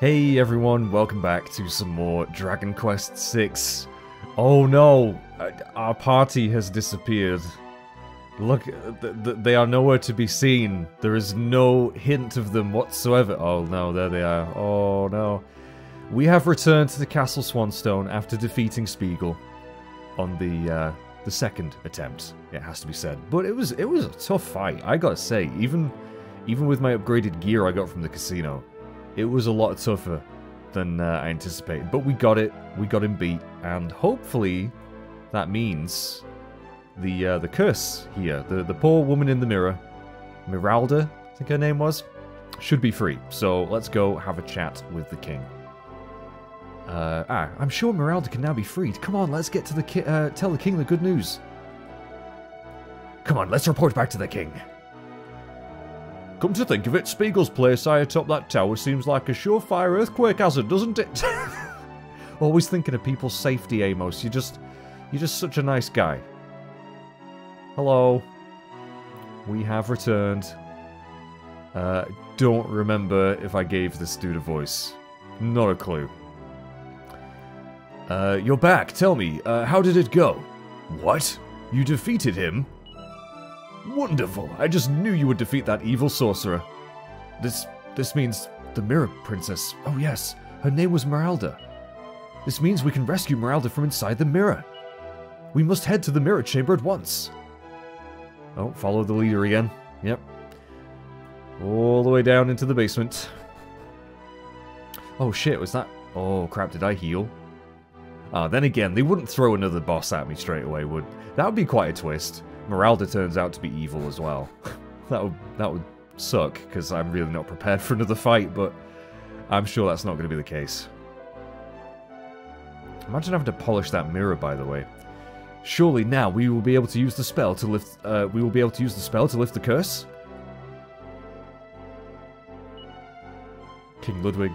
Hey everyone, welcome back to some more Dragon Quest VI. Oh no, uh, our party has disappeared. Look, th th they are nowhere to be seen. There is no hint of them whatsoever. Oh no, there they are. Oh no. We have returned to the Castle Swanstone after defeating Spiegel on the uh, the second attempt. It has to be said, but it was it was a tough fight. I gotta say, even even with my upgraded gear I got from the casino, it was a lot tougher than uh, I anticipated. But we got it. We got him beat, and hopefully that means the uh, the curse here, the the poor woman in the mirror, Miralda, I think her name was, should be free. So let's go have a chat with the king. Uh, ah, I'm sure Miralda can now be freed. Come on, let's get to the ki- uh, tell the king the good news. Come on, let's report back to the king. Come to think of it, Spiegel's place high atop that tower seems like a surefire earthquake hazard, doesn't it? Always thinking of people's safety, Amos. You're just, you're just such a nice guy. Hello. We have returned. Uh, don't remember if I gave this dude a voice. Not a clue. Uh, you're back. Tell me, uh, how did it go? What? You defeated him? Wonderful. I just knew you would defeat that evil sorcerer. This this means the Mirror Princess. Oh yes, her name was Meralda. This means we can rescue Meralda from inside the mirror. We must head to the mirror chamber at once. Oh, follow the leader again. Yep. All the way down into the basement. Oh shit, was that... Oh crap, did I heal? Ah, then again, they wouldn't throw another boss at me straight away, would... That would be quite a twist. Meralda turns out to be evil as well. that would that would suck, because I'm really not prepared for another fight, but I'm sure that's not going to be the case. Imagine having to polish that mirror, by the way. Surely now we will be able to use the spell to lift. Uh, we will be able to use the spell to lift the curse. King Ludwig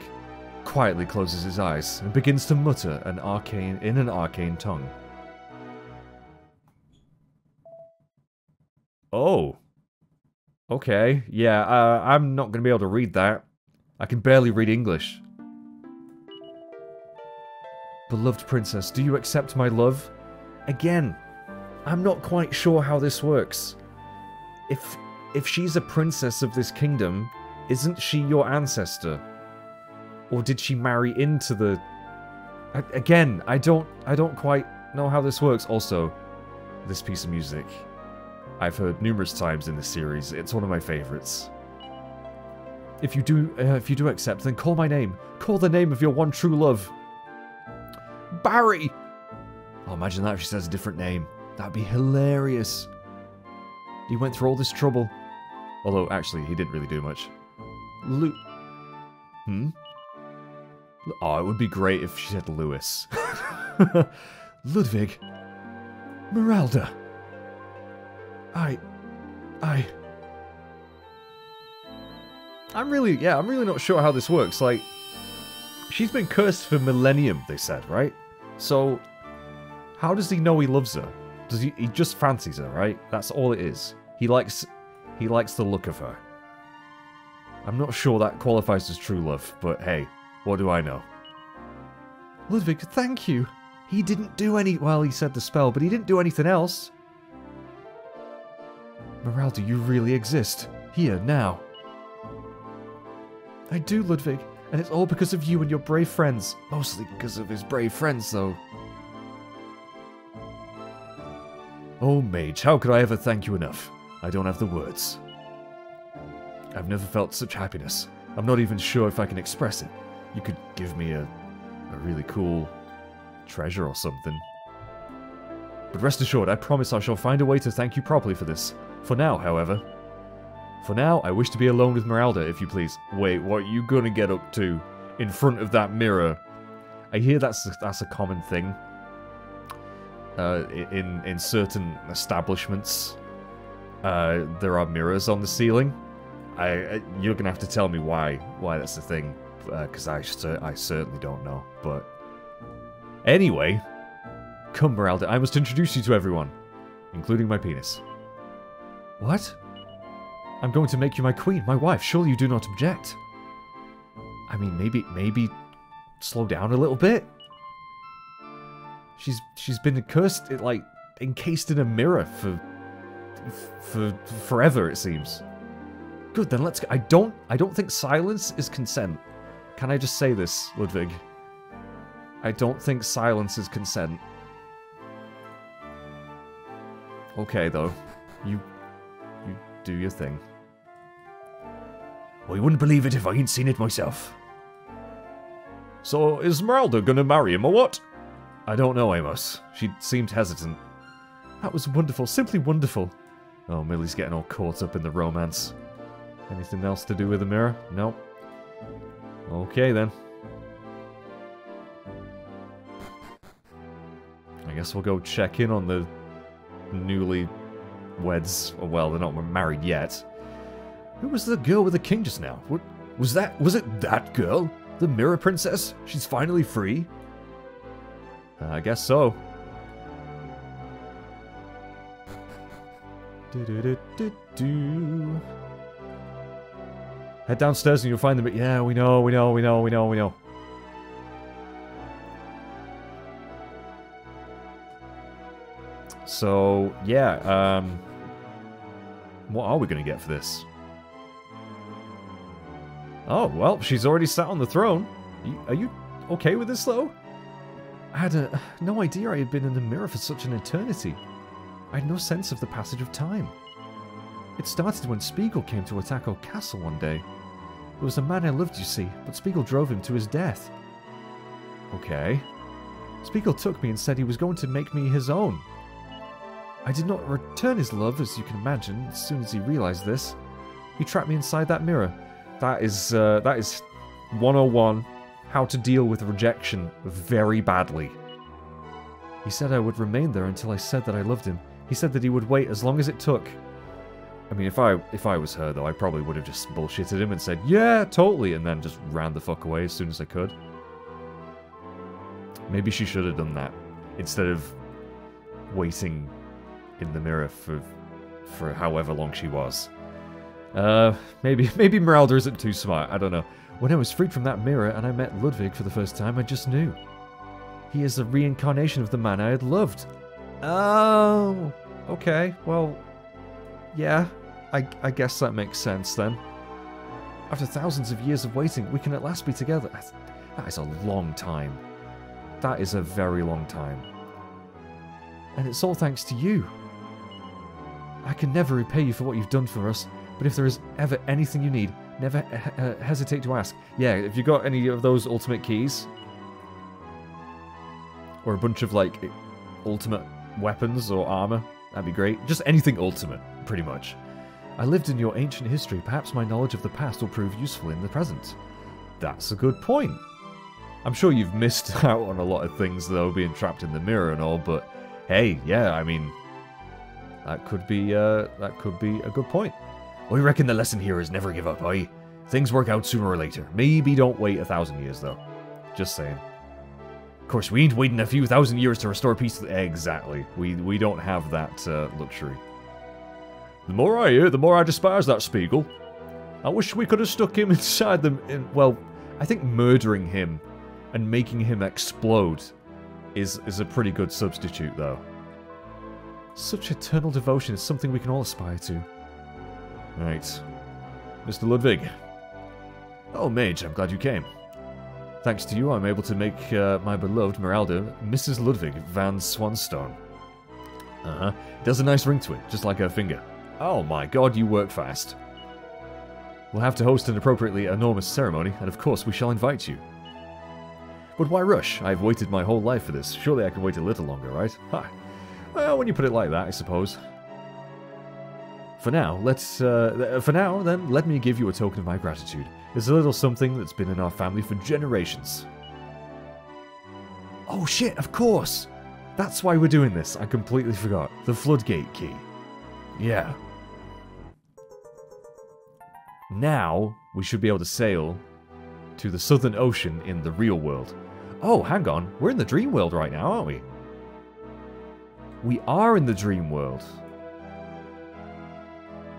quietly closes his eyes and begins to mutter an arcane in an arcane tongue. Oh. Okay, yeah, uh, I'm not going to be able to read that. I can barely read English. Beloved princess, do you accept my love? Again, I'm not quite sure how this works. If if she's a princess of this kingdom, isn't she your ancestor? Or did she marry into the I, Again, I don't I don't quite know how this works. Also, this piece of music I've heard numerous times in the series. It's one of my favorites. If you do uh, if you do accept, then call my name. Call the name of your one true love. Barry! Oh, imagine that if she says a different name. That'd be hilarious. He went through all this trouble. Although, actually, he didn't really do much. Lu... Hmm? Oh, it would be great if she said Lewis. Ludwig. Meralda. I... I... I'm really... Yeah, I'm really not sure how this works. Like, she's been cursed for millennium, they said, right? So, how does he know he loves her? Does he... He just fancies her, right? That's all it is. He likes... He likes the look of her. I'm not sure that qualifies as true love, but hey, what do I know? Ludwig, thank you. He didn't do any... Well, he said the spell, but he didn't do anything else. Meralda, you really exist. Here, now. I do, Ludwig, and it's all because of you and your brave friends. Mostly because of his brave friends, though. Oh, Mage, how could I ever thank you enough? I don't have the words. I've never felt such happiness. I'm not even sure if I can express it. You could give me a, a really cool treasure or something. But rest assured, I promise I shall find a way to thank you properly for this. For now, however. For now, I wish to be alone with Meralda, if you please. Wait, what are you gonna get up to in front of that mirror? I hear that's that's a common thing. Uh, in in certain establishments, uh, there are mirrors on the ceiling. I you're gonna have to tell me why why that's the thing, because uh, I I certainly don't know. But anyway, come, Meralda, I must introduce you to everyone, including my penis. What? I'm going to make you my queen, my wife. Surely you do not object. I mean, maybe, maybe slow down a little bit? She's, she's been cursed, like, encased in a mirror for, for forever, it seems. Good, then let's go. I don't, I don't think silence is consent. Can I just say this, Ludwig? I don't think silence is consent. Okay, though. You... Do your thing. Well, you wouldn't believe it if I ain't seen it myself. So, is Meralda gonna marry him or what? I don't know, Amos. She seemed hesitant. That was wonderful, simply wonderful. Oh, Millie's getting all caught up in the romance. Anything else to do with the mirror? Nope. Okay, then. I guess we'll go check in on the newly weds. Well, they're not married yet. Who was the girl with the king just now? What was that? Was it that girl? The Mirror Princess? She's finally free? Uh, I guess so. Do -do -do Head downstairs and you'll find them. Yeah, we know, we know, we know, we know, we know. So, yeah, um... What are we going to get for this? Oh, well, she's already sat on the throne. Are you okay with this, though? I had no idea I had been in the mirror for such an eternity. I had no sense of the passage of time. It started when Spiegel came to attack our castle one day. It was a man I loved, you see, but Spiegel drove him to his death. Okay. Spiegel took me and said he was going to make me his own. I did not return his love, as you can imagine, as soon as he realized this. He trapped me inside that mirror, that is uh, that is 101 how to deal with rejection very badly. He said I would remain there until I said that I loved him. He said that he would wait as long as it took. I mean, if I if I was her though, I probably would have just bullshitted him and said, "Yeah, totally," and then just ran the fuck away as soon as I could. Maybe she should have done that instead of waiting in the mirror for for however long she was. Uh, maybe, maybe Meralda isn't too smart, I don't know. When I was freed from that mirror and I met Ludwig for the first time, I just knew. He is a reincarnation of the man I had loved. Oh, okay, well, yeah, I, I guess that makes sense then. After thousands of years of waiting, we can at last be together. That is a long time. That is a very long time. And it's all thanks to you. I can never repay you for what you've done for us, but if there is ever anything you need, never he uh, hesitate to ask. Yeah, if you got any of those ultimate keys, or a bunch of like ultimate weapons or armor, that'd be great. Just anything ultimate, pretty much. I lived in your ancient history. Perhaps my knowledge of the past will prove useful in the present. That's a good point. I'm sure you've missed out on a lot of things, though, being trapped in the mirror and all, but hey, yeah, I mean, that could be, uh, that could be a good point. I reckon the lesson here is never give up, aye? Things work out sooner or later. Maybe don't wait a thousand years, though. Just saying. Of course, we ain't waiting a few thousand years to restore peace. Exactly. We we don't have that uh, luxury. The more I hear, the more I despise that Spiegel. I wish we could have stuck him inside them. In, well, I think murdering him and making him explode is is a pretty good substitute, though. Such eternal devotion is something we can all aspire to. Right. Mr. Ludwig. Oh, Mage, I'm glad you came. Thanks to you, I'm able to make uh, my beloved Meralda Mrs. Ludwig van Swanstone. Uh-huh. It has a nice ring to it, just like her finger. Oh my god, you work fast. We'll have to host an appropriately enormous ceremony, and of course we shall invite you. But why rush? I've waited my whole life for this. Surely I can wait a little longer, right? Ha! Well, when you put it like that, I suppose. For now, let's, uh, for now, then, let me give you a token of my gratitude. It's a little something that's been in our family for generations. Oh shit, of course! That's why we're doing this, I completely forgot. The floodgate key. Yeah. Now, we should be able to sail to the southern ocean in the real world. Oh, hang on, we're in the dream world right now, aren't we? We are in the dream world.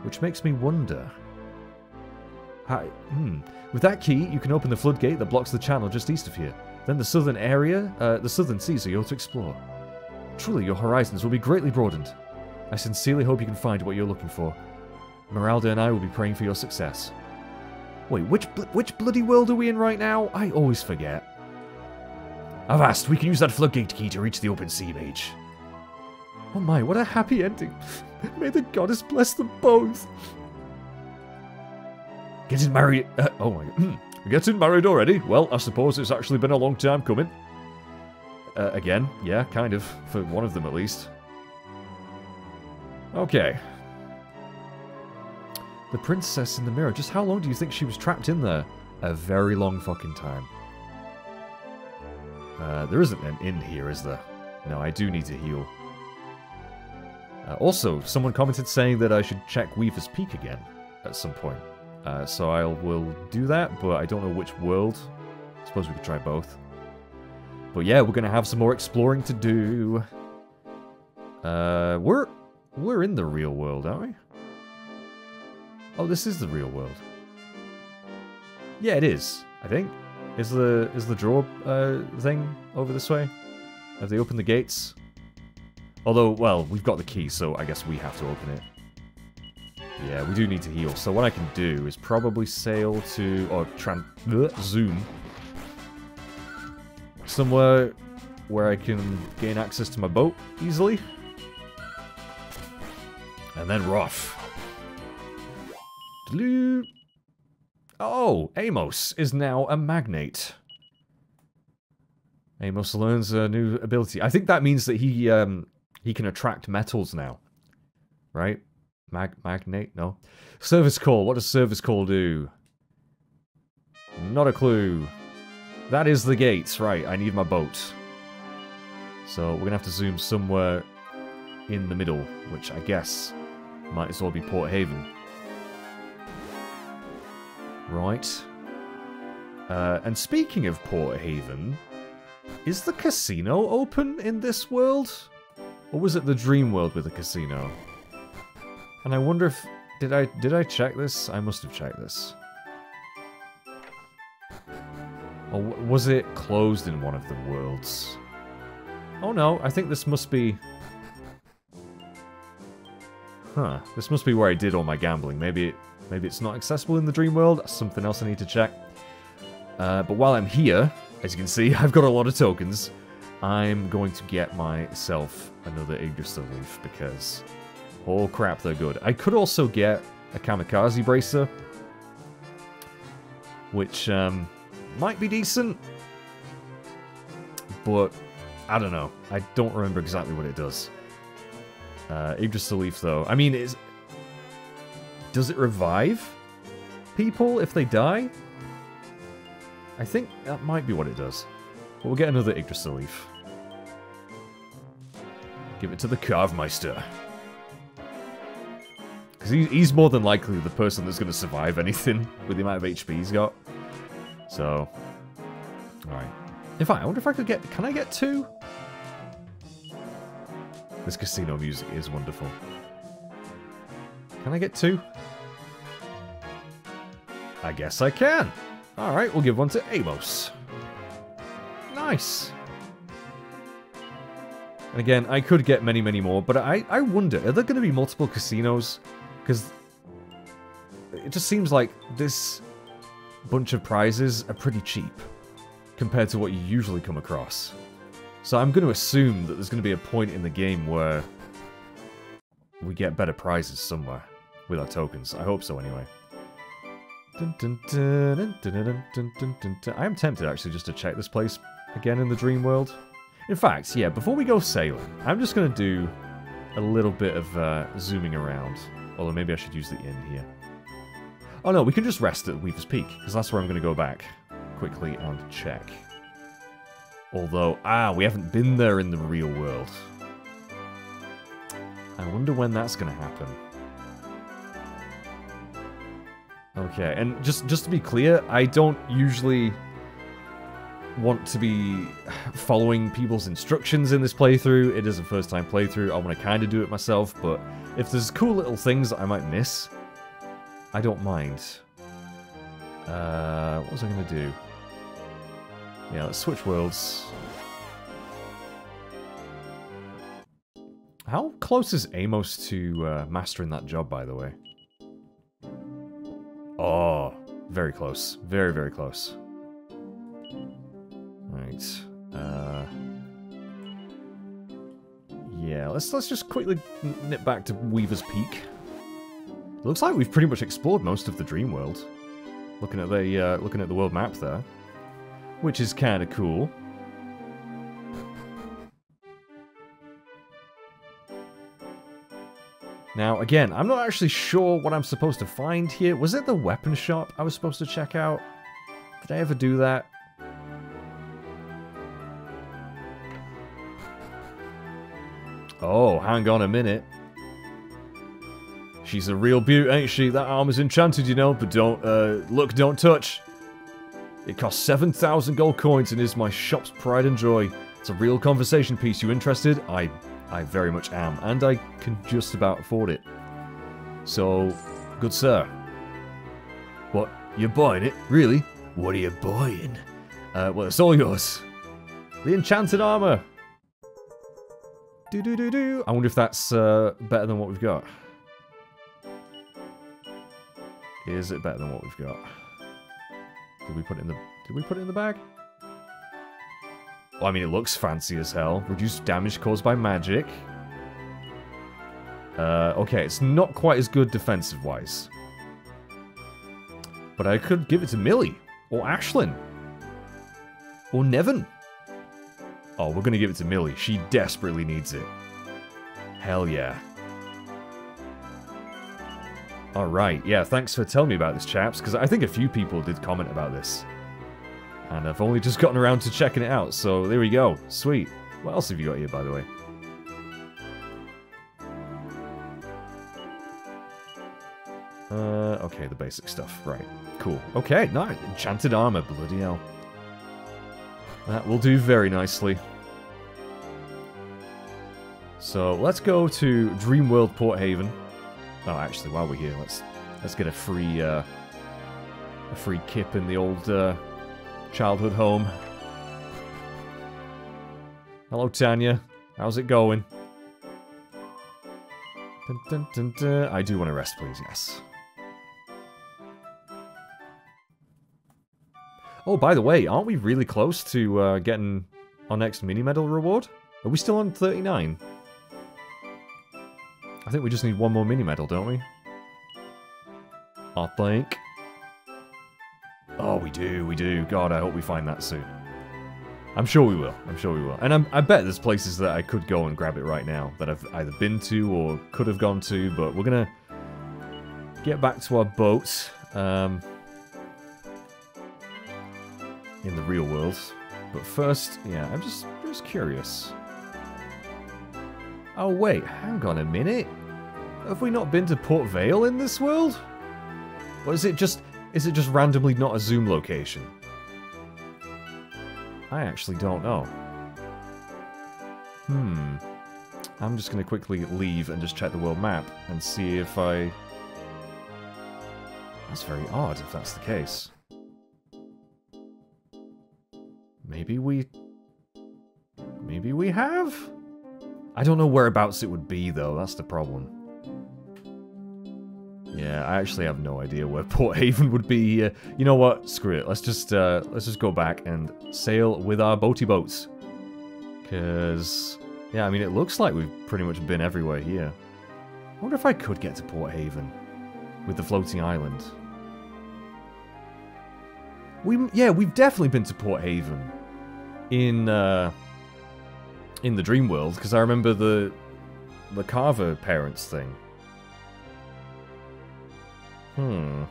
Which makes me wonder. Hmm. With that key, you can open the floodgate that blocks the channel just east of here. Then the southern area, uh, the southern seas are yours to explore. Truly, your horizons will be greatly broadened. I sincerely hope you can find what you're looking for. Meralda and I will be praying for your success. Wait, which bl which bloody world are we in right now? I always forget. Avast, we can use that floodgate key to reach the open sea mage. Oh my, what a happy ending. May the goddess bless them both. Getting married. Uh, oh my god. Getting married already? Well, I suppose it's actually been a long time coming. Uh, again, yeah, kind of. For one of them at least. Okay. The princess in the mirror. Just how long do you think she was trapped in there? A very long fucking time. Uh, there isn't an inn here, is there? No, I do need to heal. Uh, also, someone commented saying that I should check Weaver's Peak again at some point. Uh, so I will do that, but I don't know which world. I suppose we could try both. But yeah, we're going to have some more exploring to do. Uh, we're, we're in the real world, aren't we? Oh, this is the real world. Yeah, it is, I think. Is the is the draw uh, thing over this way? Have they opened the gates? Although, well, we've got the key, so I guess we have to open it. Yeah, we do need to heal. So what I can do is probably sail to, or tran zoom somewhere where I can gain access to my boat easily. And then rough. Oh, Amos is now a magnate. Amos learns a new ability. I think that means that he um, he can attract metals now. Right? Mag magnate? No. Service call. What does service call do? Not a clue. That is the gates. Right, I need my boat. So we're going to have to zoom somewhere in the middle, which I guess might as well be Port Haven. Right. Uh, and speaking of Port Haven, is the casino open in this world? Or was it the dream world with the casino? And I wonder if... Did I did I check this? I must have checked this. Or was it closed in one of the worlds? Oh no, I think this must be... Huh, this must be where I did all my gambling. Maybe it Maybe it's not accessible in the dream world. That's something else I need to check. Uh, but while I'm here, as you can see, I've got a lot of tokens. I'm going to get myself another Yggdrasil leaf because, oh crap, they're good. I could also get a Kamikaze Bracer, which um, might be decent, but I don't know. I don't remember exactly what it does. Uh, Yggdrasil leaf, though. I mean, it's does it revive people if they die? I think that might be what it does. But we'll get another Yggdrasil leaf. Give it to the Carvemeister. Because he, he's more than likely the person that's going to survive anything with the amount of HP he's got. So, alright. In fact, I wonder if I could get... Can I get two? This casino music is wonderful. Can I get two? I guess I can. Alright, we'll give one to Amos. Nice. And again, I could get many, many more, but I, I wonder, are there going to be multiple casinos? Because it just seems like this bunch of prizes are pretty cheap compared to what you usually come across. So I'm going to assume that there's going to be a point in the game where we get better prizes somewhere with our tokens. I hope so anyway. I am tempted actually just to check this place again in the dream world. In fact, yeah, before we go sailing, I'm just going to do a little bit of uh, zooming around. Although maybe I should use the inn here. Oh no, we can just rest at Weaver's Peak, because that's where I'm going to go back quickly and check. Although, ah, we haven't been there in the real world. I wonder when that's going to happen. Okay, and just just to be clear, I don't usually want to be following people's instructions in this playthrough. It is a first time playthrough. I want to kind of do it myself, but if there's cool little things that I might miss, I don't mind. Uh, what was I going to do? Yeah, let's switch worlds. How close is Amos to uh, mastering that job, by the way? Oh, very close. Very, very close. Right. Uh, yeah, let's let's just quickly nip back to Weaver's Peak. Looks like we've pretty much explored most of the dream world. Looking at the uh, looking at the world map there, which is kind of cool. Now, again, I'm not actually sure what I'm supposed to find here. Was it the weapon shop I was supposed to check out? Did I ever do that? Oh, hang on a minute. She's a real beaut, ain't she? That arm is enchanted, you know, but don't, uh, look, don't touch. It costs 7,000 gold coins and is my shop's pride and joy. It's a real conversation piece. You interested? I, I very much am, and I can just about afford it. So, good sir. What? You're buying it? Really? What are you buying? Uh, well, it's all yours. The enchanted armor. Do do do do. I wonder if that's uh, better than what we've got. Is it better than what we've got? Did we put it in the Did we put it in the bag? Well, I mean, it looks fancy as hell. Reduce damage caused by magic. Uh, okay, it's not quite as good defensive-wise. But I could give it to Millie. Or Ashlynn. Or Nevin. Oh, we're gonna give it to Millie. She desperately needs it. Hell yeah. Alright, yeah, thanks for telling me about this, chaps, because I think a few people did comment about this. And I've only just gotten around to checking it out, so there we go. Sweet. What else have you got here, by the way? Uh, okay, the basic stuff. Right. Cool. Okay, nice. Enchanted armor, bloody hell. That will do very nicely. So, let's go to Dreamworld Port Haven. Oh, actually, while we're here, let's let's get a free uh, a free kip in the old uh, childhood home. Hello, Tanya. How's it going? Dun, dun, dun, dun. I do want to rest, please. Yes. Oh, by the way, aren't we really close to uh, getting our next mini medal reward? Are we still on 39? I think we just need one more mini medal, don't we? I think. Oh, we do, we do. God, I hope we find that soon. I'm sure we will. I'm sure we will. And I'm, I bet there's places that I could go and grab it right now that I've either been to or could have gone to, but we're gonna get back to our boat um, in the real world. But first, yeah, I'm just just curious. Oh wait, hang on a minute. Have we not been to Port Vale in this world? Or is it just is it just randomly not a zoom location? I actually don't know. Hmm. I'm just going to quickly leave and just check the world map and see if I... That's very odd if that's the case. Maybe we... Maybe we have? I don't know whereabouts it would be, though. That's the problem. Yeah, I actually have no idea where Port Haven would be. Uh, you know what? Screw it. Let's just uh, let's just go back and sail with our boaty boats. Cause yeah, I mean it looks like we've pretty much been everywhere here. I wonder if I could get to Port Haven with the floating island. We yeah, we've definitely been to Port Haven in uh, in the dream world because I remember the the Carver parents thing. Hmm.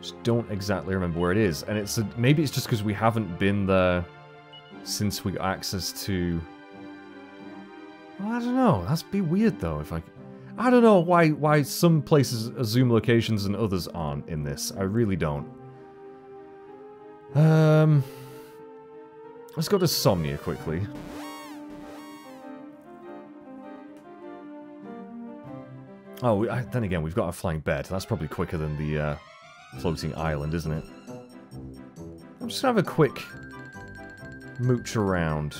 Just don't exactly remember where it is, and it's a, maybe it's just because we haven't been there since we got access to. Well, I don't know. That's be weird though. If I, I don't know why why some places are zoom locations and others aren't in this. I really don't. Um, let's go to Somnia quickly. Oh, we, I, then again, we've got a flying bed. That's probably quicker than the uh, floating island, isn't it? I'm just gonna have a quick mooch around.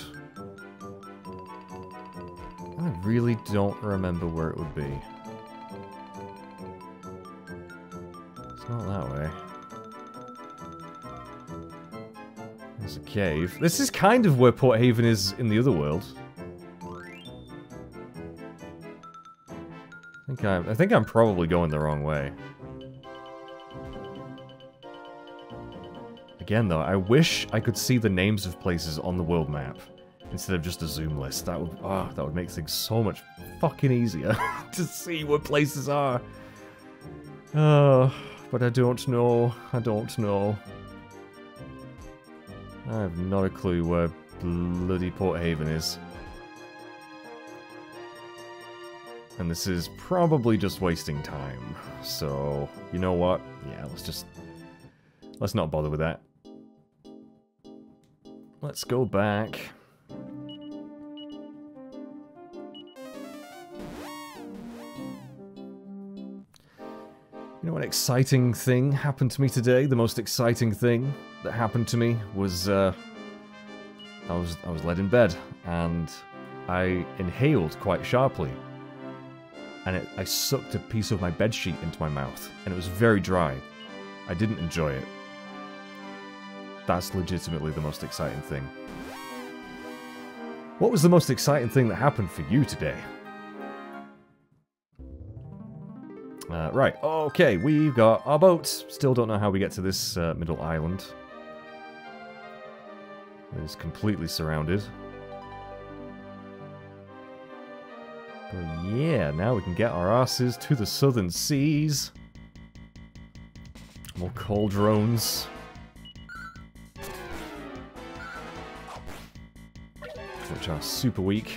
I really don't remember where it would be. It's not that way. There's a cave. This is kind of where Port Haven is in the other world. Think I'm, I think I'm probably going the wrong way. Again, though, I wish I could see the names of places on the world map instead of just a zoom list. That would, oh, that would make things so much fucking easier to see where places are. Oh, but I don't know. I don't know. I have not a clue where bloody Port Haven is. And this is probably just wasting time. So, you know what? Yeah, let's just... Let's not bother with that. Let's go back. You know what exciting thing happened to me today? The most exciting thing that happened to me was uh, I was I was led in bed and I inhaled quite sharply, and it, I sucked a piece of my bed sheet into my mouth, and it was very dry. I didn't enjoy it. That's legitimately the most exciting thing. What was the most exciting thing that happened for you today? Uh, right, okay, we've got our boat. Still don't know how we get to this uh, middle island. It is completely surrounded. But yeah, now we can get our asses to the southern seas. More cauldrons. Which are super weak.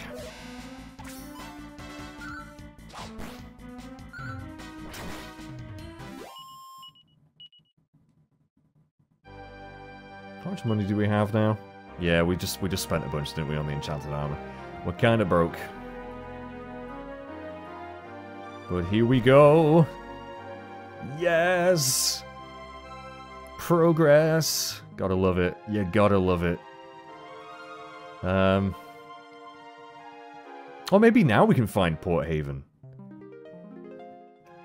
How much money do we have now? Yeah, we just we just spent a bunch, didn't we, on the enchanted armor? We're kind of broke. But here we go. Yes! Progress! Gotta love it. You gotta love it. Um... Oh, maybe now we can find Port Haven.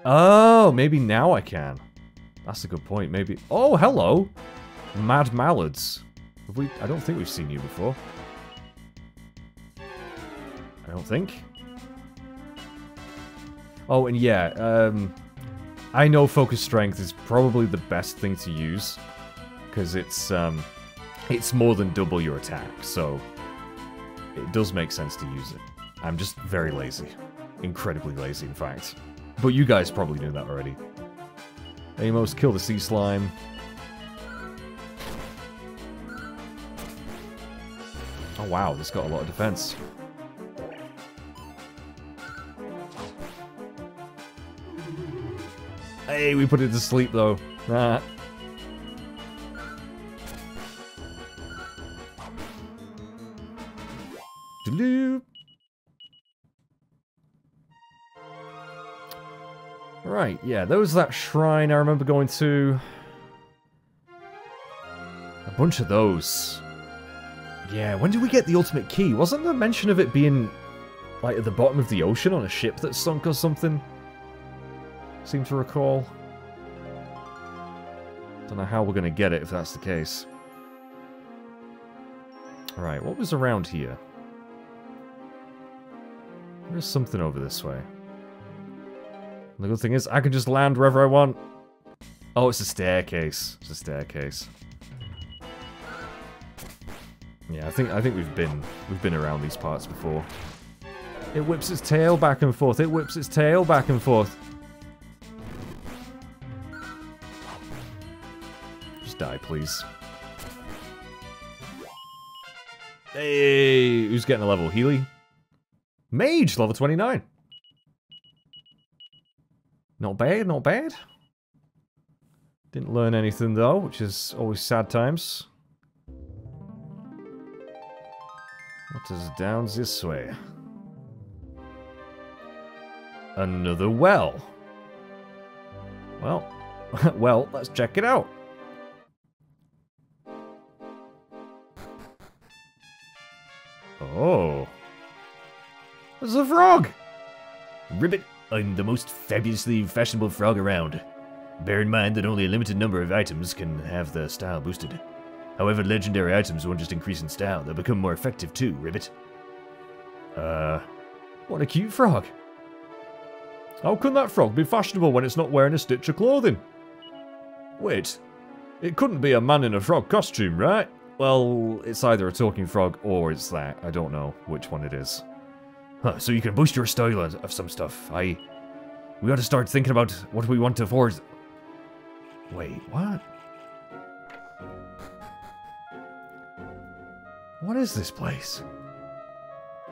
Oh, maybe now I can. That's a good point. Maybe... Oh, hello! Mad Mallards. Have we... I don't think we've seen you before. I don't think. Oh, and yeah, um... I know Focus Strength is probably the best thing to use. Because it's, um... It's more than double your attack, so... It does make sense to use it. I'm just very lazy. Incredibly lazy, in fact. But you guys probably knew that already. Amos, kill the sea slime. Oh wow, this got a lot of defense. Hey, we put it to sleep though. Ah. Right, yeah, there was that shrine I remember going to. A bunch of those. Yeah, when did we get the ultimate key? Wasn't there mention of it being, like, at the bottom of the ocean on a ship that sunk or something? Seem to recall. Don't know how we're going to get it if that's the case. Alright, what was around here? There's something over this way. The good thing is, I can just land wherever I want. Oh, it's a staircase. It's a staircase. Yeah, I think I think we've been we've been around these parts before. It whips its tail back and forth. It whips its tail back and forth. Please. Hey, who's getting a level? Healy? Mage, level 29. Not bad, not bad. Didn't learn anything though, which is always sad times. What is down this way? Another well. Well, well, let's check it out. I'm the most fabulously fashionable frog around. Bear in mind that only a limited number of items can have the style boosted. However, legendary items won't just increase in style, they'll become more effective too, Ribbit. Uh, what a cute frog. How can that frog be fashionable when it's not wearing a stitch of clothing? Wait, it couldn't be a man in a frog costume, right? Well, it's either a talking frog or it's that. I don't know which one it is. Huh, so you can boost your style of some stuff. I... We ought to start thinking about what we want to forge... Wait, what? What is this place?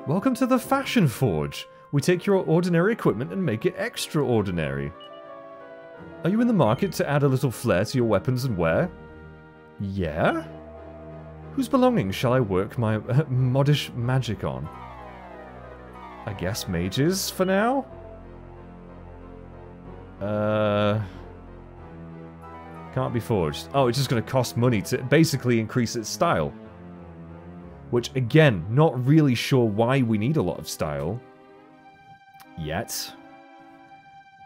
Welcome to the Fashion Forge. We take your ordinary equipment and make it extraordinary. Are you in the market to add a little flair to your weapons and wear? Yeah? Whose belongings shall I work my uh, modish magic on? I guess mages for now? Uh... Can't be forged. Oh, it's just going to cost money to basically increase its style. Which, again, not really sure why we need a lot of style. Yet.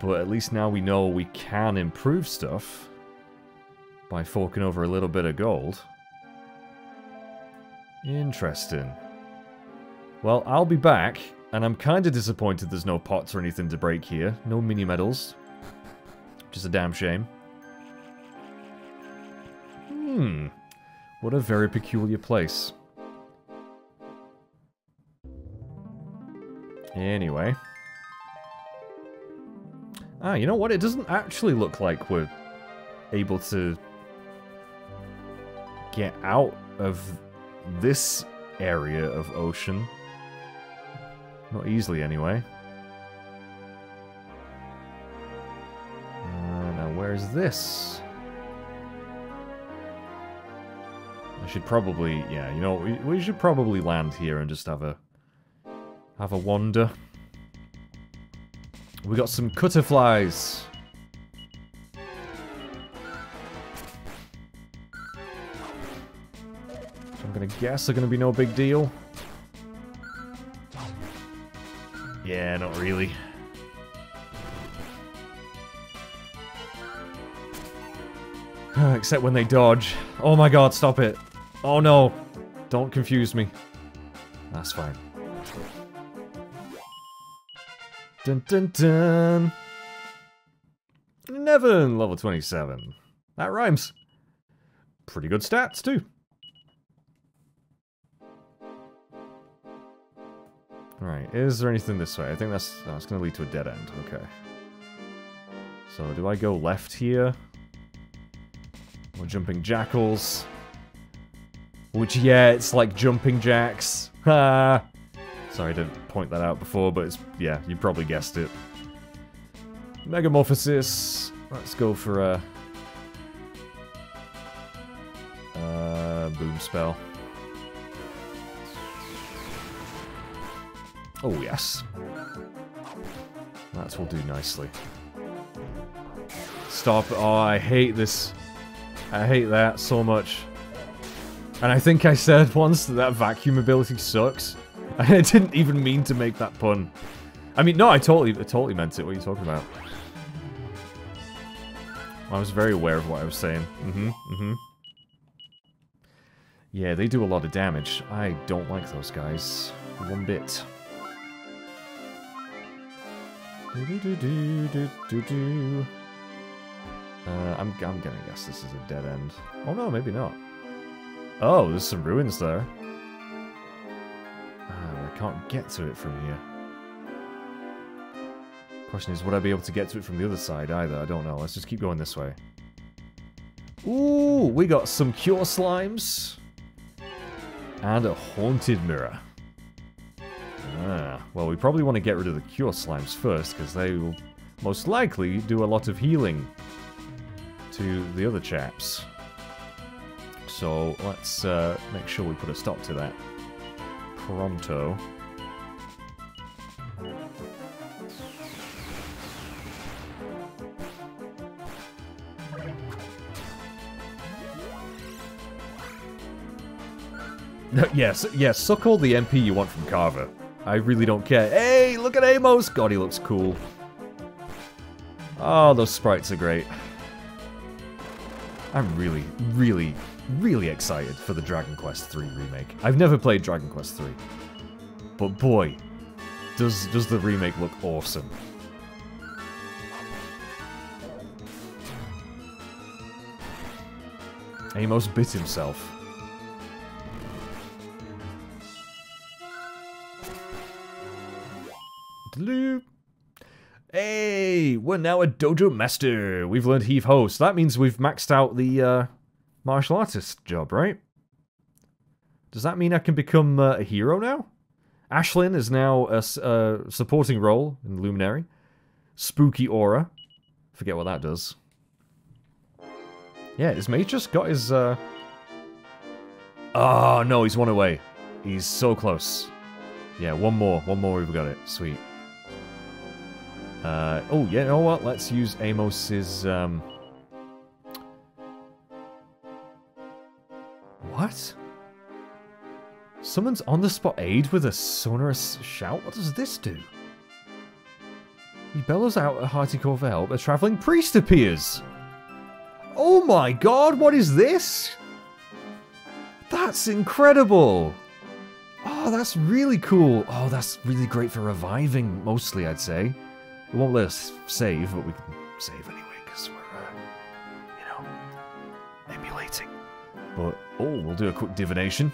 But at least now we know we can improve stuff. By forking over a little bit of gold. Interesting. Well, I'll be back, and I'm kind of disappointed there's no pots or anything to break here. No mini medals. Just a damn shame. Hmm. What a very peculiar place. Anyway. Ah, you know what? It doesn't actually look like we're able to get out of this area of ocean. Not easily, anyway. Uh, now, where's this? I should probably, yeah, you know, we, we should probably land here and just have a have a wander. We got some cutterflies. I'm gonna guess they're gonna be no big deal. Really. Except when they dodge. Oh my god, stop it. Oh no. Don't confuse me. That's fine. Dun dun dun. Nevin, level 27. That rhymes. Pretty good stats, too. Alright, is there anything this way? I think that's, that's going to lead to a dead end. Okay. So, do I go left here? Or jumping jackals? Which, yeah, it's like jumping jacks. Ha! Sorry to point that out before, but it's, yeah, you probably guessed it. Megamorphosis. Let's go for a... Uh, boom spell. Oh, yes. That will do nicely. Stop. Oh, I hate this. I hate that so much. And I think I said once that that vacuum ability sucks. I didn't even mean to make that pun. I mean, no, I totally, I totally meant it. What are you talking about? I was very aware of what I was saying. Mm-hmm, mm-hmm. Yeah, they do a lot of damage. I don't like those guys. One bit. Uh, I'm I'm gonna guess this is a dead end. Oh no, maybe not. Oh, there's some ruins there. Ah, I can't get to it from here. Question is, would I be able to get to it from the other side either? I don't know. Let's just keep going this way. Ooh, we got some cure slimes. And a haunted mirror. Well, we probably want to get rid of the Cure Slimes first, because they will most likely do a lot of healing to the other chaps. So let's uh, make sure we put a stop to that. Pronto. yes, yes, suck all the MP you want from Carver. I really don't care. Hey, look at Amos! God, he looks cool. Oh, those sprites are great. I'm really, really, really excited for the Dragon Quest III remake. I've never played Dragon Quest III. But boy, does, does the remake look awesome. Amos bit himself. We're now a dojo master. We've learned heave ho, so that means we've maxed out the uh, martial artist job, right? Does that mean I can become uh, a hero now? Ashlynn is now a, a supporting role in Luminary. Spooky Aura. Forget what that does. Yeah, his mate just got his, uh... Oh, no, he's one away. He's so close. Yeah, one more. One more, we've got it. Sweet. Uh, oh, yeah, you know what? Let's use Amos's, um... What? Summons on-the-spot aid with a sonorous shout? What does this do? He bellows out a hearty call for help. A traveling priest appears. Oh my god, what is this? That's incredible. Oh, that's really cool. Oh, that's really great for reviving, mostly, I'd say. It won't let us save, but we can save anyway, because we're, uh, you know, emulating. But, oh, we'll do a quick divination.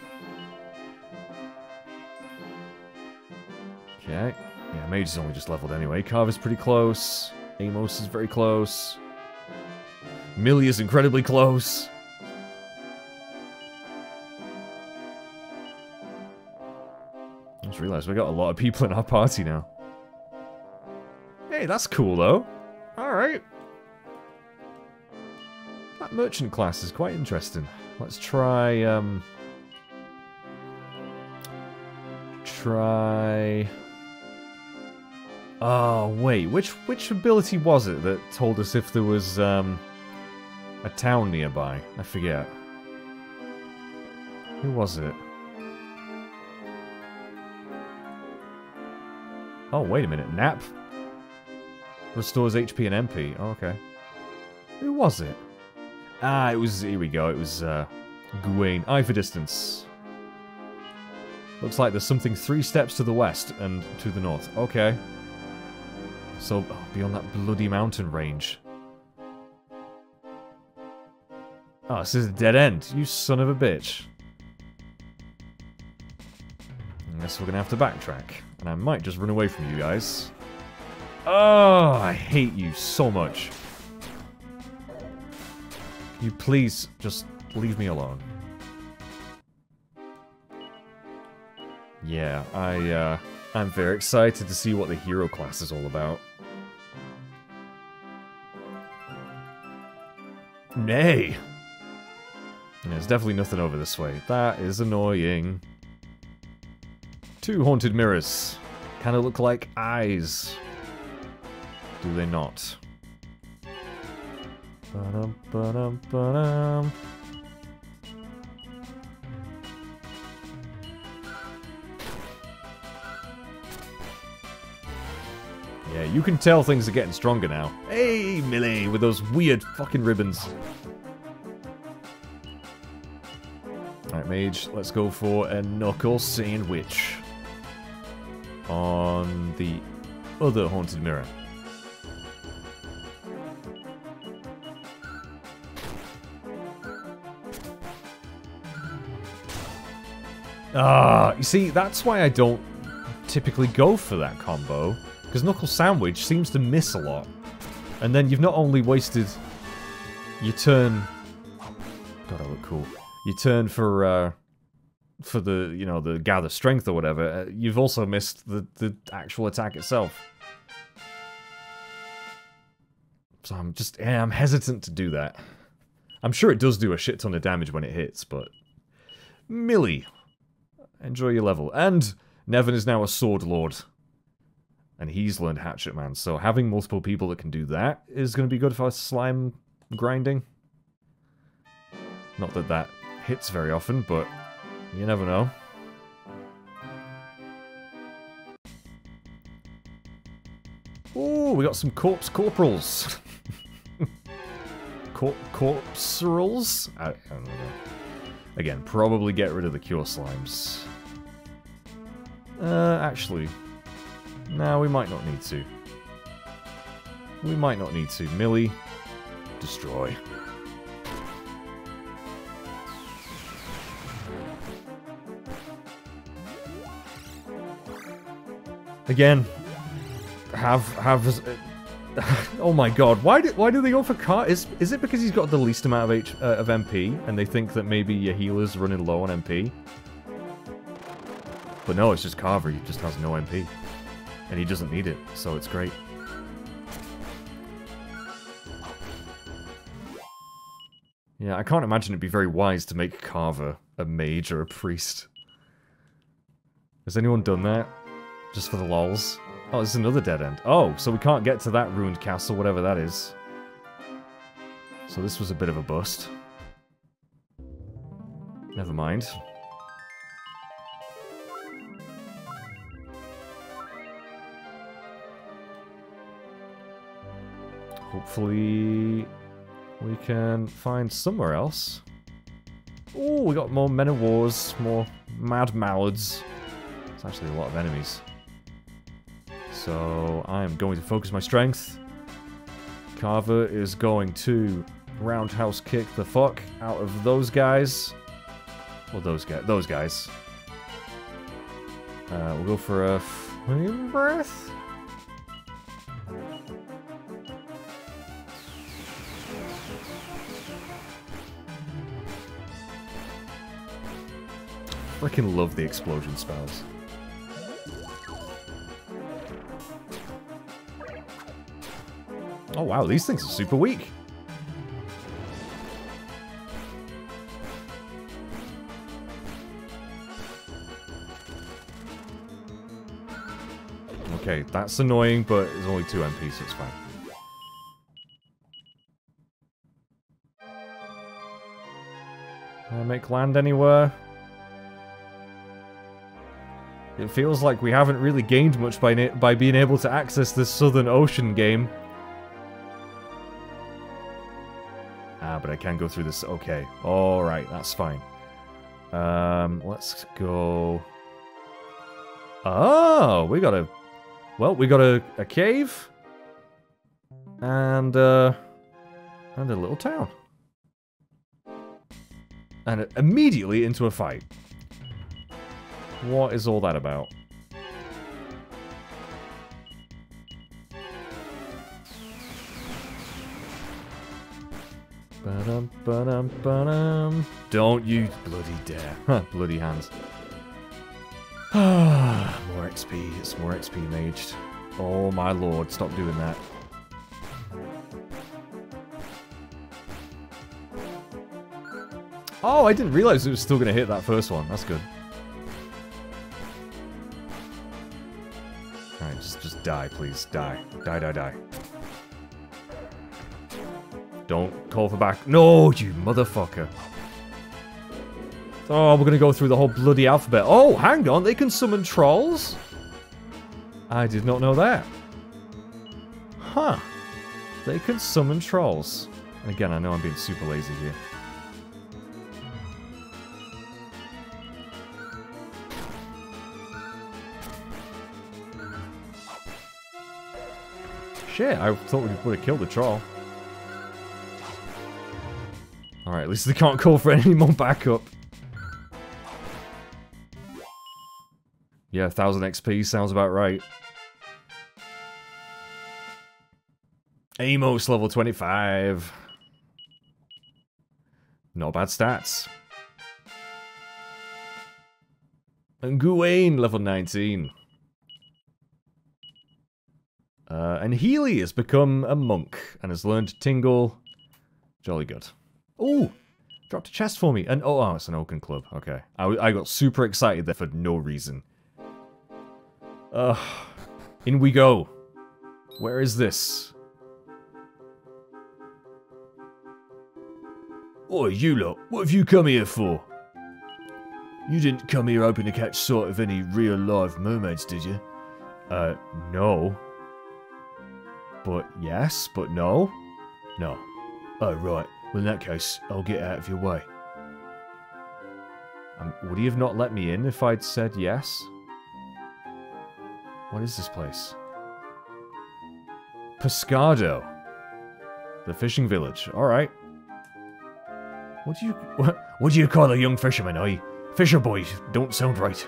Okay. Yeah, Mage is only just leveled anyway. Carver's pretty close. Amos is very close. Milly is incredibly close. I just realized we got a lot of people in our party now. Hey, that's cool though. Alright. That merchant class is quite interesting. Let's try, um... Try... Oh, wait, which which ability was it that told us if there was, um... A town nearby? I forget. Who was it? Oh, wait a minute. Nap Restores HP and MP. Oh, okay. Who was it? Ah, it was... Here we go. It was, uh... Gawain. Eye for distance. Looks like there's something three steps to the west and to the north. Okay. So, oh, beyond that bloody mountain range. Oh, this is a dead end. You son of a bitch. I guess we're gonna have to backtrack. And I might just run away from you guys. Oh, I hate you so much. Can you please just leave me alone? Yeah, I, uh, I'm very excited to see what the hero class is all about. Nay! There's definitely nothing over this way. That is annoying. Two haunted mirrors. Kind of look like eyes. Do they not? Ba-dum, ba-dum, ba-dum. Yeah, you can tell things are getting stronger now. Hey, Milly, with those weird fucking ribbons. Alright, Mage, let's go for a Knuckle Sandwich. On the other Haunted Mirror. Ah, you see, that's why I don't typically go for that combo. Because Knuckle Sandwich seems to miss a lot. And then you've not only wasted your turn... God, I look cool. Your turn for, uh, for the, you know, the gather strength or whatever. Uh, you've also missed the, the actual attack itself. So I'm just, yeah, I'm hesitant to do that. I'm sure it does do a shit ton of damage when it hits, but... Milly, Enjoy your level. And Nevan is now a sword lord. And he's learned Hatchet Man, so having multiple people that can do that is going to be good for slime grinding. Not that that hits very often, but You never know. Ooh, we got some corpse corporals. Cor corpserals? I, I don't know. Again, probably get rid of the cure slimes. Uh, actually. No, we might not need to. We might not need to. Milly, destroy. Again, have have. oh my god! Why do why do they go for Car? Is is it because he's got the least amount of H uh, of MP, and they think that maybe your healer's running low on MP? But no, it's just Carver. He just has no MP, and he doesn't need it, so it's great. Yeah, I can't imagine it'd be very wise to make Carver a mage or a priest. Has anyone done that? Just for the lols? Oh, this is another dead end. Oh, so we can't get to that ruined castle, whatever that is. So this was a bit of a bust. Never mind. Hopefully we can find somewhere else. Oh, we got more men of wars, more mad mallards. It's actually a lot of enemies. So I am going to focus my strength. Carver is going to roundhouse kick the fuck out of those guys. Well, those guys. Those guys. Uh, we'll go for a flame breath. Freaking love the explosion spells. Oh wow, these things are super weak. Okay, that's annoying, but it's only 2 MP, so it's fine. Can I make land anywhere? It feels like we haven't really gained much by, by being able to access this Southern Ocean game. But I can go through this. Okay. Alright, that's fine. Um, let's go... Oh, we got a... Well, we got a, a cave. And, uh... And a little town. And immediately into a fight. What is all that about? Ba-dum, ba-dum, ba-dum. Don't you bloody dare. bloody hands. more XP. It's more XP maged. Oh my lord, stop doing that. Oh, I didn't realize it was still going to hit that first one. That's good. Alright, just, just die, please. Die. Die, die, die. Don't call for back. No, you motherfucker. Oh, we're going to go through the whole bloody alphabet. Oh, hang on. They can summon trolls? I did not know that. Huh. They can summon trolls. And again, I know I'm being super lazy here. Shit, I thought we would have killed the troll. Alright, at least they can't call for any more backup. Yeah, 1000 XP sounds about right. Amos level 25. Not bad stats. And Guane level 19. Uh, and Healy has become a monk and has learned to tingle. Jolly good. Oh, dropped a chest for me. And oh, oh, it's an Oaken Club. Okay. I, I got super excited there for no reason. Ugh. In we go. Where is this? Oi, you lot. What have you come here for? You didn't come here hoping to catch sight of any real live mermaids, did you? Uh, no. But yes, but no. No. Oh, right. Well, in that case, I'll get out of your way. Um, would he have not let me in if I'd said yes? What is this place? Pescado. The fishing village. Alright. What do you... What, what do you call a young fisherman, I? Fisher boy, don't sound right.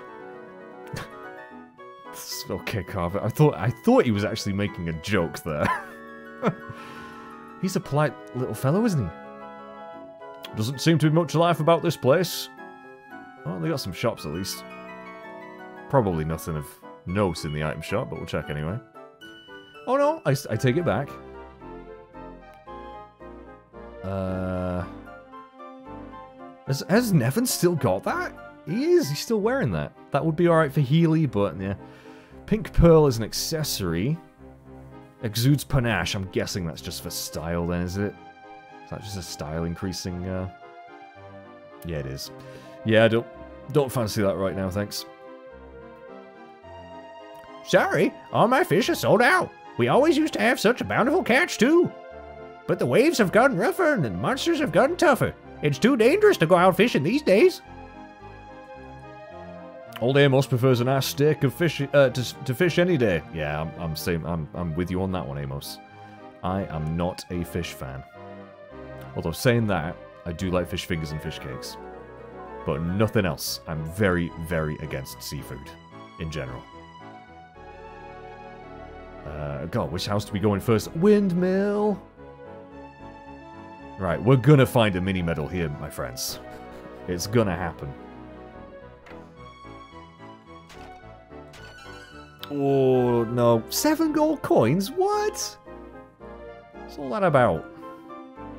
okay, Carver. I thought I thought he was actually making a joke there. He's a polite little fellow, isn't he? Doesn't seem to be much life about this place. Oh, they got some shops at least. Probably nothing of note in the item shop, but we'll check anyway. Oh no, I, I take it back. Uh, has, has Nevan still got that? He is, he's still wearing that. That would be alright for Healy, but yeah. Pink Pearl is an accessory. Exudes panache. I'm guessing that's just for style then, is it? Is that just a style increasing, uh... Yeah, it is. Yeah, don't, don't fancy that right now, thanks. Sorry, all my fish are sold out. We always used to have such a bountiful catch, too. But the waves have gotten rougher and the monsters have gotten tougher. It's too dangerous to go out fishing these days. Old Amos prefers a nice steak of fish uh, to, to fish any day. Yeah, I'm, I'm same. I'm I'm with you on that one, Amos. I am not a fish fan. Although saying that, I do like fish fingers and fish cakes. But nothing else. I'm very, very against seafood in general. Uh, God, which house do we go in first? Windmill. Right, we're gonna find a mini medal here, my friends. It's gonna happen. Oh, no. Seven gold coins? What? What's all that about?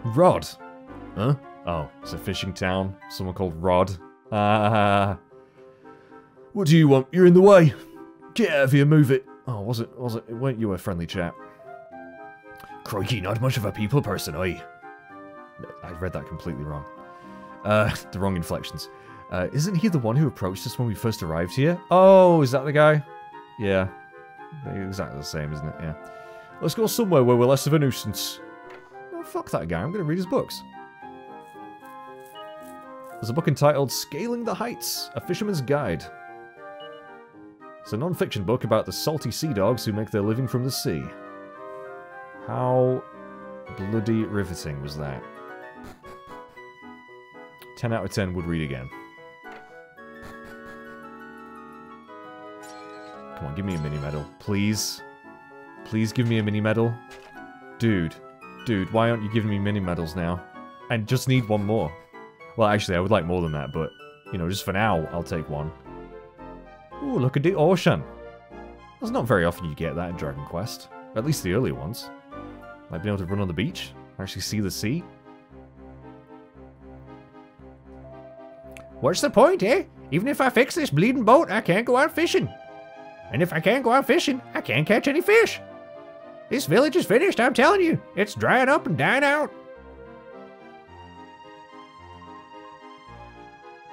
Rod. Huh? Oh, it's a fishing town. Someone called Rod. Ah. Uh, what do you want? You're in the way. Get out of here, move it. Oh, was it, was it, weren't you a friendly chap? Crikey, not much of a people person, I. I read that completely wrong. Uh, the wrong inflections. Uh, isn't he the one who approached us when we first arrived here? Oh, is that the guy? Yeah. Exactly the same, isn't it? Yeah. Let's go somewhere where we're less of a nuisance. Fuck that guy. I'm going to read his books. There's a book entitled Scaling the Heights, A Fisherman's Guide. It's a non-fiction book about the salty sea dogs who make their living from the sea. How bloody riveting was that? 10 out of 10 would read again. Come on, give me a mini medal. Please. Please give me a mini medal. Dude. Dude, why aren't you giving me mini medals now? I just need one more. Well, actually, I would like more than that, but, you know, just for now, I'll take one. Ooh, look at the ocean. That's not very often you get that in Dragon Quest. At least the early ones. Like being able to run on the beach, actually see the sea. What's the point, eh? Even if I fix this bleeding boat, I can't go out fishing. And if I can't go out fishing, I can't catch any fish. This village is finished, I'm telling you. It's drying up and dying out.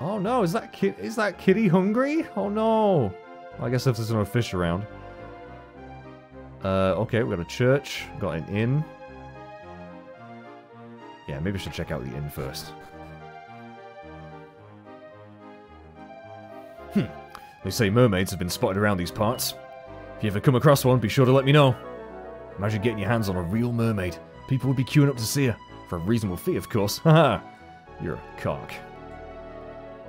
Oh no, is that kid is that kitty hungry? Oh no. Well, I guess if there's no fish around. Uh, okay, we got a church, got an inn. Yeah, maybe I should check out the inn first. Hmm. They say mermaids have been spotted around these parts. If you ever come across one, be sure to let me know. Imagine getting your hands on a real mermaid. People would be queuing up to see her. For a reasonable fee, of course. Haha. You're a cock.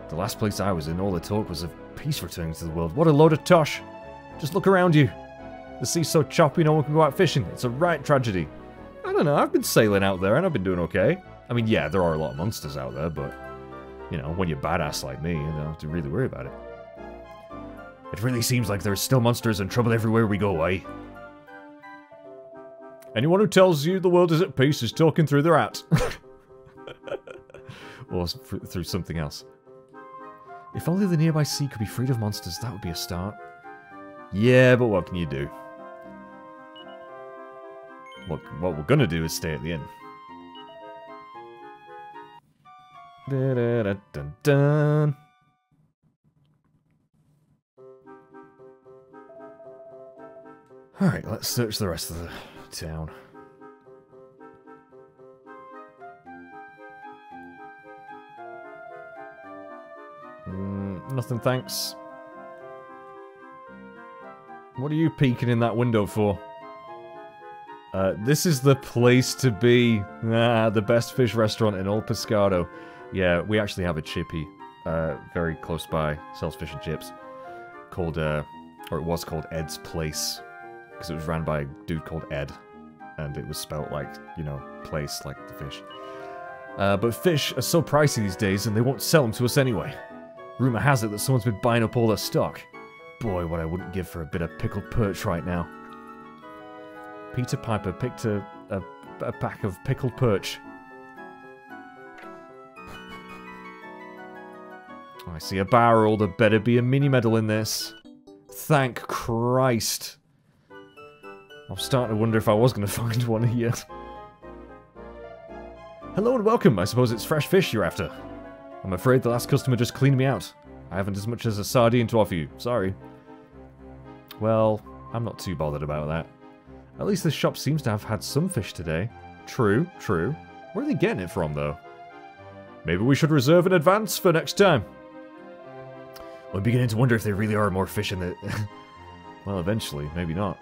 The last place I was in, all the talk was of peace returning to the world. What a load of tosh. Just look around you. The sea's so choppy no one can go out fishing. It's a right tragedy. I don't know, I've been sailing out there and I've been doing okay. I mean, yeah, there are a lot of monsters out there, but, you know, when you're badass like me, you don't have to really worry about it. It really seems like there's still monsters and trouble everywhere we go, eh? Anyone who tells you the world is at peace is talking through their hat. or through something else. If only the nearby sea could be freed of monsters, that would be a start. Yeah, but what can you do? What, what we're gonna do is stay at the inn. Da, da, da, dun, dun. Alright, let's search the rest of the town. Mm, nothing, thanks. What are you peeking in that window for? Uh, this is the place to be. Ah, the best fish restaurant in all Pescado. Yeah, we actually have a chippy uh, very close by, sells fish and chips, called, uh, or it was called Ed's Place, because it was ran by a dude called Ed, and it was spelt like, you know, place, like the fish. Uh, but fish are so pricey these days, and they won't sell them to us anyway. Rumor has it that someone's been buying up all their stock. Boy, what I wouldn't give for a bit of pickled perch right now. Peter Piper picked a, a, a pack of pickled perch. I see a barrel. There better be a mini medal in this. Thank Christ. I'm starting to wonder if I was going to find one here. Hello and welcome. I suppose it's fresh fish you're after. I'm afraid the last customer just cleaned me out. I haven't as much as a sardine to offer you. Sorry. Well, I'm not too bothered about that. At least this shop seems to have had some fish today. True, true. Where are they getting it from, though? Maybe we should reserve in advance for next time. I'm beginning to wonder if there really are more fish in the... well, eventually. Maybe not.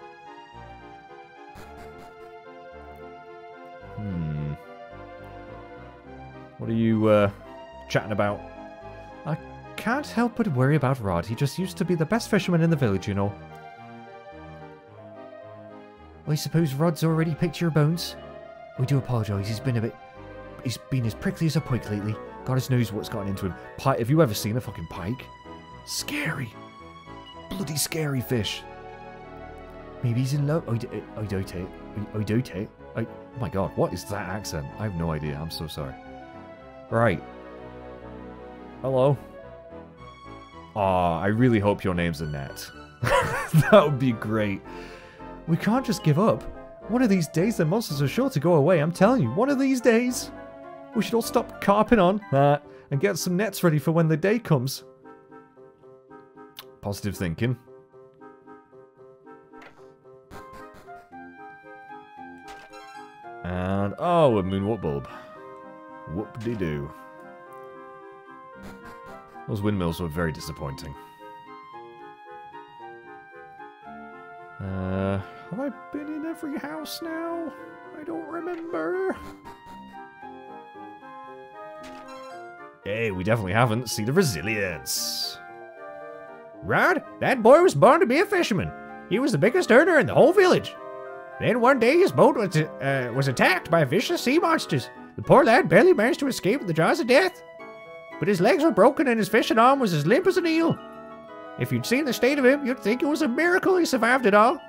What are you, uh, chatting about? I can't help but worry about Rod. He just used to be the best fisherman in the village, you know. I suppose Rod's already picked your bones? We do apologise, he's been a bit... He's been as prickly as a pike lately. God knows what's gotten into him. Pike, have you ever seen a fucking pike? Scary. Bloody scary fish. Maybe he's in love. I, I, I doubt it. I, I doubt it. I, oh my god, what is that accent? I have no idea. I'm so sorry. Right. Hello. Aw, I really hope your name's Annette. that would be great. We can't just give up. One of these days the monsters are sure to go away, I'm telling you. One of these days. We should all stop carping on that and get some nets ready for when the day comes. Positive thinking. And, oh, a moonwort bulb. Whoop-de-doo. Those windmills were very disappointing. Uh, have I been in every house now? I don't remember. Hey, we definitely haven't. See the resilience. Rod, that boy was born to be a fisherman. He was the biggest earner in the whole village. Then one day his boat was, uh, was attacked by vicious sea monsters. The poor lad barely managed to escape the jaws of death. But his legs were broken and his fishing arm was as limp as an eel. If you'd seen the state of him, you'd think it was a miracle he survived it all.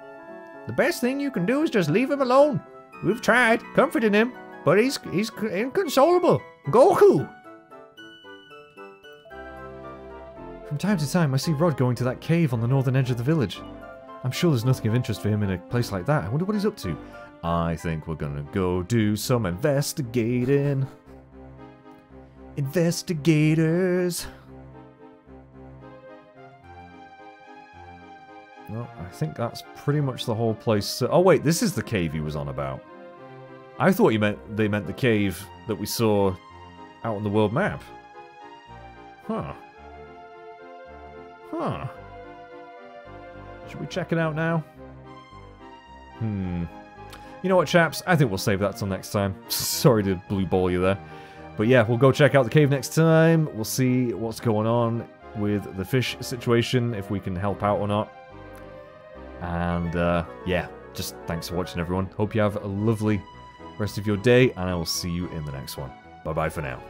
The best thing you can do is just leave him alone. We've tried, comforting him, but he's he's inconsolable. Goku! From time to time, I see Rod going to that cave on the northern edge of the village. I'm sure there's nothing of interest for him in a place like that. I wonder what he's up to. I think we're gonna go do some investigating. Investigators. Well, I think that's pretty much the whole place. So, oh wait, this is the cave he was on about. I thought you meant they meant the cave that we saw out on the world map. Huh. Huh. Should we check it out now? Hmm. You know what, chaps? I think we'll save that till next time. Sorry to blue ball you there. But yeah, we'll go check out the cave next time. We'll see what's going on with the fish situation, if we can help out or not. And uh, yeah, just thanks for watching, everyone. Hope you have a lovely rest of your day, and I will see you in the next one. Bye bye for now.